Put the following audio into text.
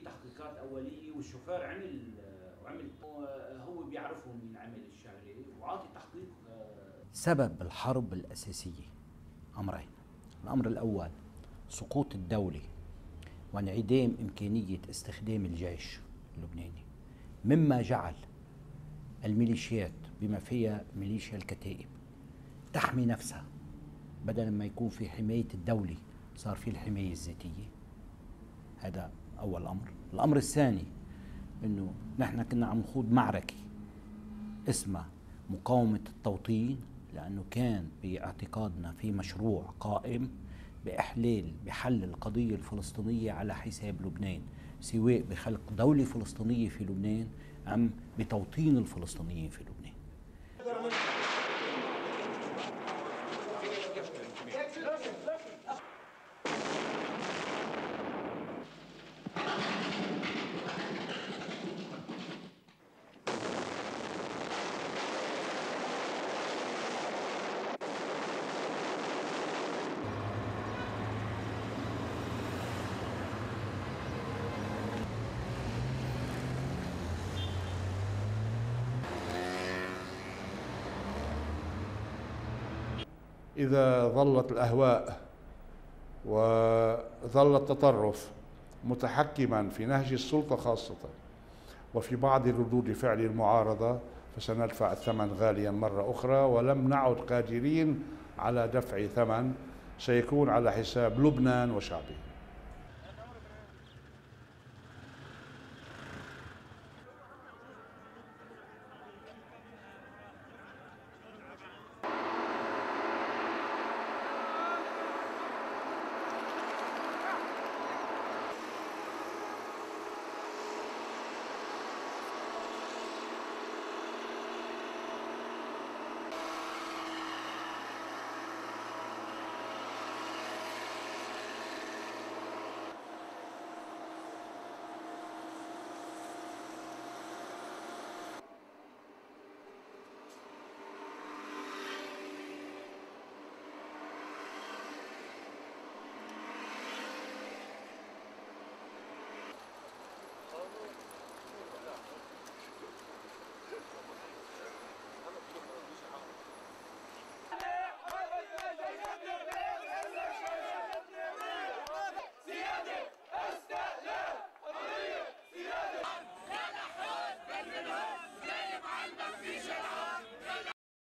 تحقيقات أولية والشوفير عمل وعمل هو بيعرفهم مين عمل الشغله وعاطي تحقيق سبب الحرب الأساسية أمرين. الأمر الأول سقوط الدولة وانعدام إمكانية استخدام الجيش اللبناني. مما جعل الميليشيات بما فيها ميليشيا الكتائب تحمي نفسها بدلا ما يكون في حماية الدولة صار في الحماية الذاتية. هذا أول أمر الأمر الثاني إنه نحن كنا عم نخوض معركة اسمها مقاومة التوطين لأنه كان باعتقادنا في مشروع قائم باحلال بحل القضية الفلسطينية على حساب لبنان سواء بخلق دولة فلسطينية في لبنان أم بتوطين الفلسطينيين في لبنان. إذا ظلت الأهواء وظل التطرف متحكما في نهج السلطة خاصة وفي بعض ردود فعل المعارضة فسندفع الثمن غاليا مرة أخرى ولم نعد قادرين على دفع ثمن سيكون على حساب لبنان وشعبه.